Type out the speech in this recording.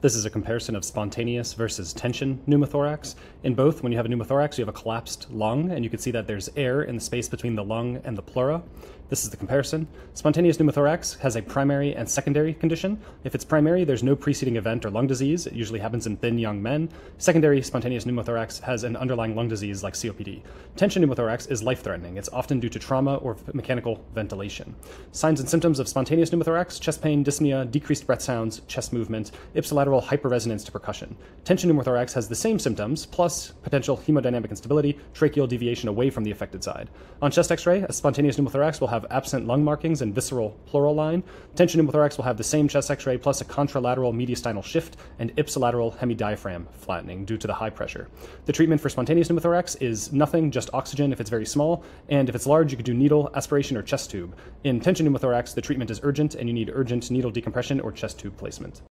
This is a comparison of spontaneous versus tension pneumothorax. In both, when you have a pneumothorax, you have a collapsed lung, and you can see that there's air in the space between the lung and the pleura. This is the comparison. Spontaneous pneumothorax has a primary and secondary condition. If it's primary, there's no preceding event or lung disease. It usually happens in thin young men. Secondary spontaneous pneumothorax has an underlying lung disease like COPD. Tension pneumothorax is life threatening. It's often due to trauma or mechanical ventilation. Signs and symptoms of spontaneous pneumothorax chest pain, dyspnea, decreased breath sounds, chest movement, ipsilateral bilateral hyperresonance to percussion. Tension pneumothorax has the same symptoms, plus potential hemodynamic instability, tracheal deviation away from the affected side. On chest x-ray, a spontaneous pneumothorax will have absent lung markings and visceral pleural line. Tension pneumothorax will have the same chest x-ray plus a contralateral mediastinal shift and ipsilateral hemidiaphragm flattening due to the high pressure. The treatment for spontaneous pneumothorax is nothing, just oxygen if it's very small, and if it's large, you could do needle, aspiration, or chest tube. In tension pneumothorax, the treatment is urgent and you need urgent needle decompression or chest tube placement.